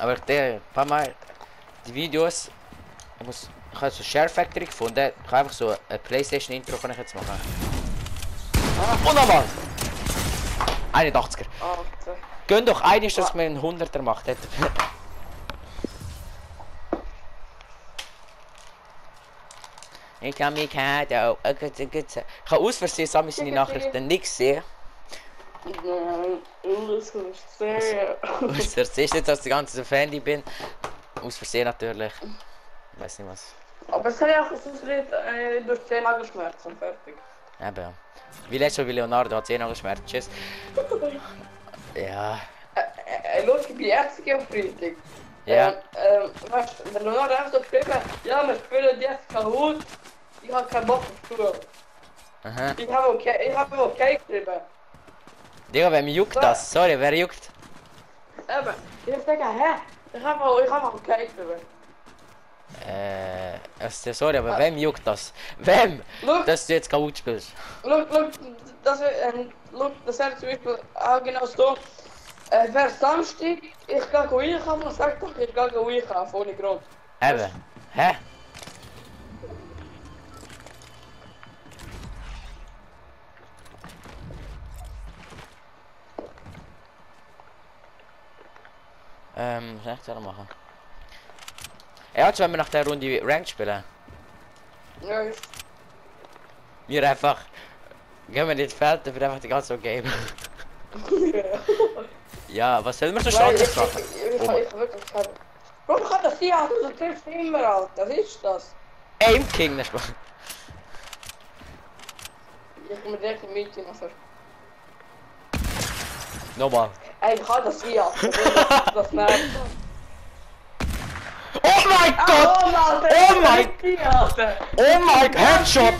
Aber der, ein paar Mal die Videos, ich muss, ich habe so Share Factory gefunden, ich kann einfach so ein Playstation Intro kann ich jetzt machen. Und nochmal! 81er. Alter. Gönn doch einiges, dass man einen 100er macht. Hat. Ich kann mich halt auch. Ich habe aus Versehen seine Nachrichten nicht gesehen. Nein, das ist sehr. Aus Versehen ist nicht, dass ich die ganze Zeit so Fan bin. Aus Versehen natürlich. Ich weiß nicht was. Aber es hat ja auch so viel äh, durch 10 Nagelschmerzen fertig. Eben. Wie letztes Mal wie Leonardo hat 10 Schmerz. Tschüss. Ja. Äh, äh, los, ich bin Ärzte am Freitag. Ja. Ähm, ähm, weißt du, der Leonardo hat so geschrieben, ja, wir spielen jetzt Kahoot. Ich habe keinen Bock auf Schule. Aha. Ich habe okay, ich habe okay geschrieben. Digga, wer juckt das? Sorry, wer juckt? Eben, ich habe gesagt, hä? Ich habe ich habe okay geschrieben. Äh, also, sorry, aber wem juckt das? Wem? Look, Dass du jetzt kaputt spielst. look, look, das, ähm, look, das wäre zum Beispiel auch genau so. Äh, wäre Samstag, ich gehe einkaufen und sag doch, ich gehe einkaufen, ohne Grund. Eben. Hä? Ähm, was soll ich machen? Ja, jetzt wollen wir nach der Runde Rank spielen. Ich, Wir einfach. Gehen wir ins Feld, dann wird einfach die ganze Game. ja, was sollen wir so Standes ich, machen? ich, ich, Oh ich, ich wirklich. Warum kann das hier? Du triffst immer, Alter. Was ist das? Aim King, nicht wahr? Ich komme direkt im Meeting, also. Nochmal. Ey, ich kann das hier. Das, das nervt. Oh mein Gott! Oh, Alter! Oh mein- Alter! Oh mein Headshot!